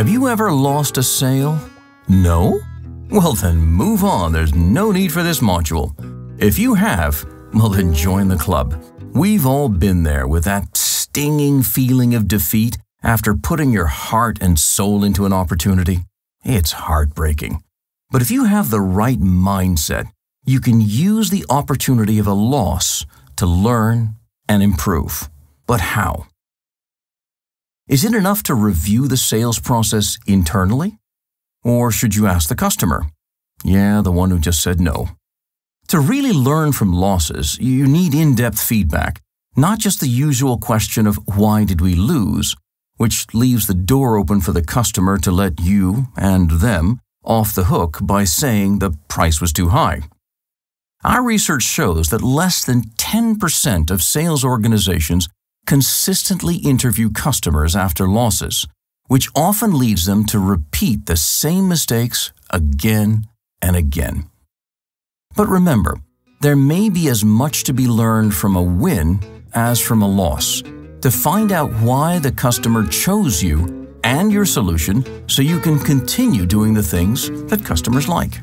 Have you ever lost a sale? No? Well, then move on. There's no need for this module. If you have, well, then join the club. We've all been there with that stinging feeling of defeat after putting your heart and soul into an opportunity. It's heartbreaking. But if you have the right mindset, you can use the opportunity of a loss to learn and improve. But how? Is it enough to review the sales process internally? Or should you ask the customer? Yeah, the one who just said no. To really learn from losses, you need in depth feedback, not just the usual question of why did we lose, which leaves the door open for the customer to let you and them off the hook by saying the price was too high. Our research shows that less than 10% of sales organizations consistently interview customers after losses, which often leads them to repeat the same mistakes again and again. But remember, there may be as much to be learned from a win as from a loss to find out why the customer chose you and your solution so you can continue doing the things that customers like.